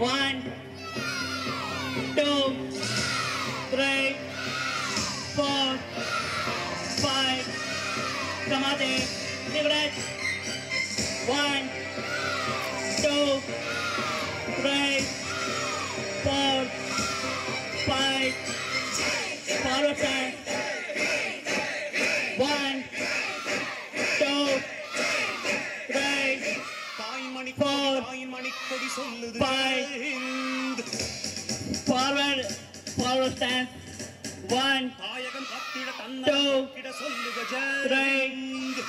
One, two, three, four, five. Samadhi. Cigarette. One, two, three, four, five. Follow time. Five. Jai Hind. forward, forward stand. One, தாயகம் கத்திட Two. தன்னிட சொல்லுக Three. Jai Hind.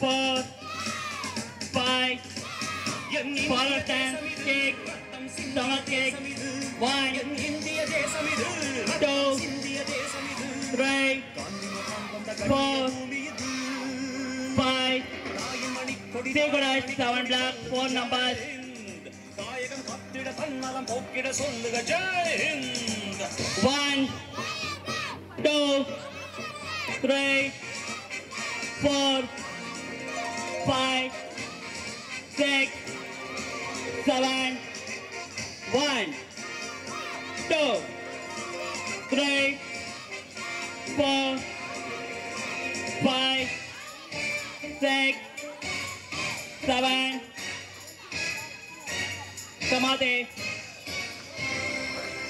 four, five. என் Forward இந்திய stand. தேசம் இது. Kick. ரத்தம் சிந்திய Stomach kick. தேசம் இது. One, என் இந்திய தேசம் இது Two. three, Four. five. தாய்மணி கொடி Cigarette, seven black, four numbers. Jai Hind. தாயகம் கத்திட தன்னலம் போக்கிட சொல்லுக Jai Hind One, two, three, four, five, six, seven. One, two, three, four, five, six, seven. Samadhi.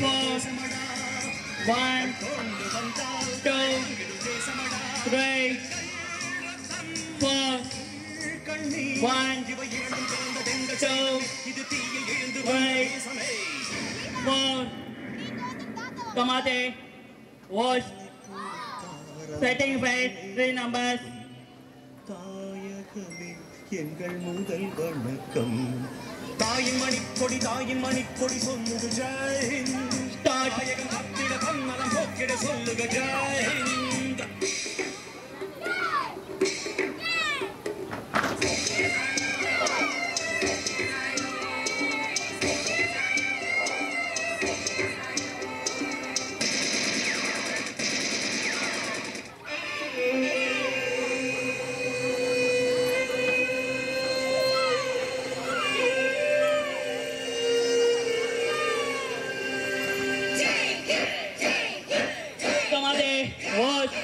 four. One, two, three, four. One, two, three, four. Tomate, wash, setting face, three numbers. தாயகமே எங்கள் முதல் வணக்கம் தாயின் மணிக்கொடி தாயின் மணிக்கொடி சொல்லுக ஜெயஹிந்த் தாயகம் கத்திட தன்னலம் போக்கிட சொல்லுக ஜெயஹிந்த் Wash,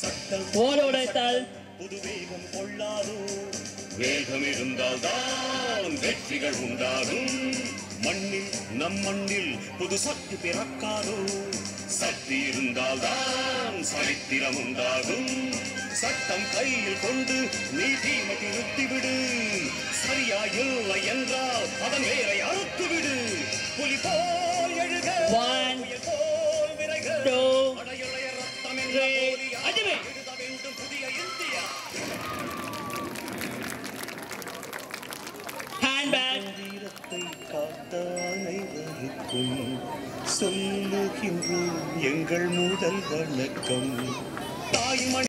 சட்டம் ஓட உடைத்தல். புது வேகம் கொள்ளாதோ? வேகம் இருந்தால் தான் வெற்றிகள் உண்டாகும். மண்ணில் நம் மண்ணில் புது சக்தி பிறக்காதோ? சக்தி இருந்தால் தான் சரித்திரம் உண்டாகும். சட்டம் கையில் கொண்டு நீ தீமை நிறுத்திவிடு. சரியா இல்லை என்றால் அதன் வேரை அறுத்துவிடு. காத்த அனைவருக்கும் சொல்லுகின்றோம் எங்கள் முதல் வணக்கம். தாய்மணி